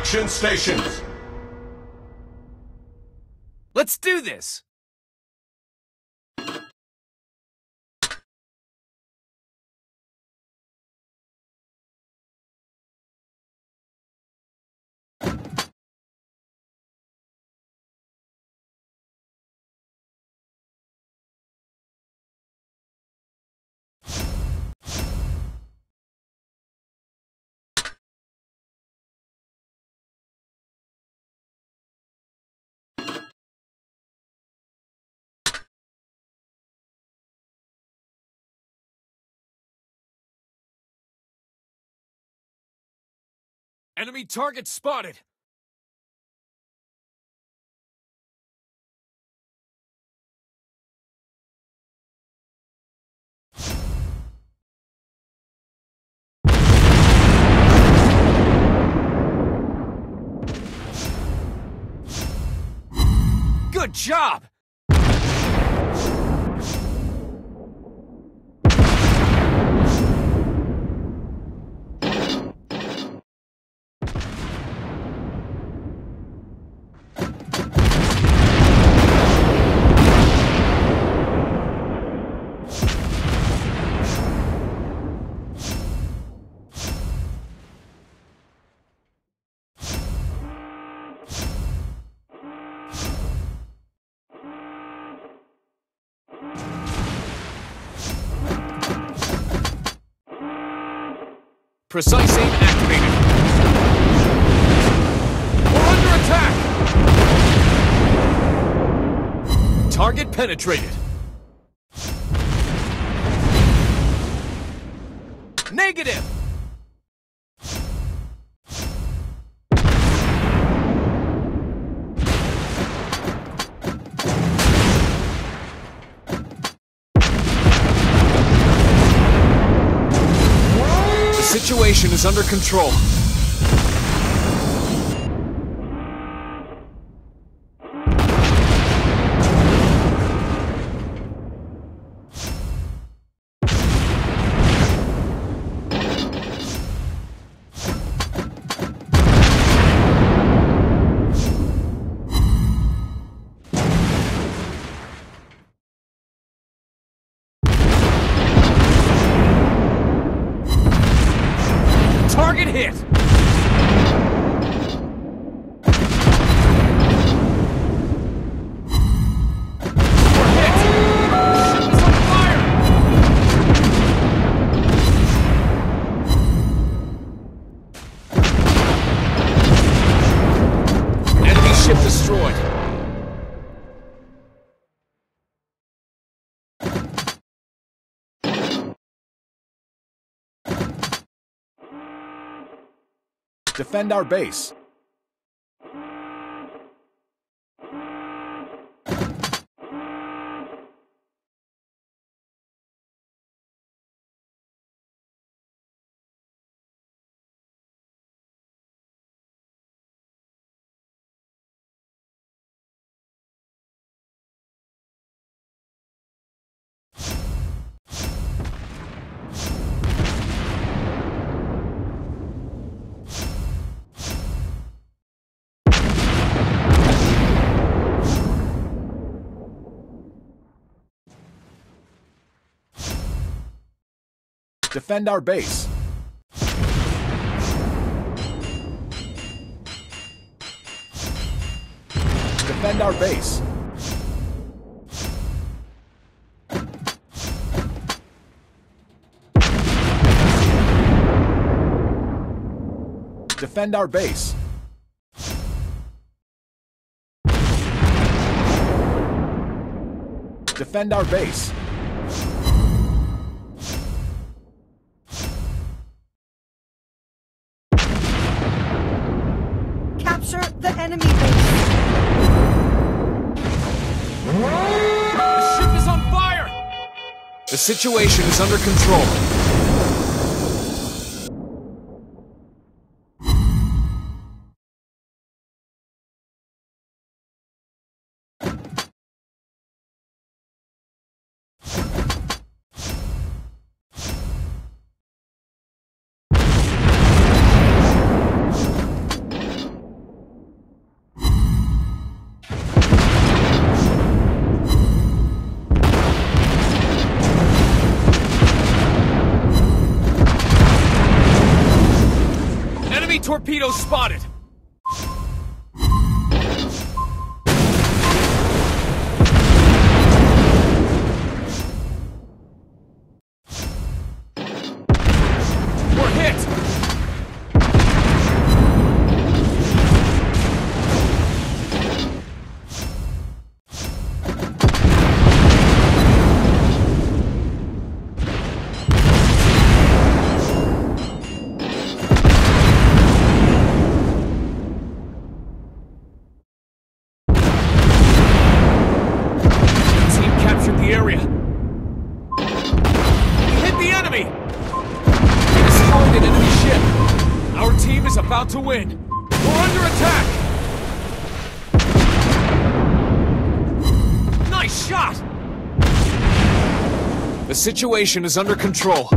extraction stations. Let's do this! Enemy target spotted! Good job! Precise aim activated. We're under attack! Target penetrated. Negative! Situation is under control. Defend our base. Defend our base. Defend our base. Defend our base. Defend our base. The situation is under control. Torpedo spotted! About to win. We're under attack! Nice shot! The situation is under control.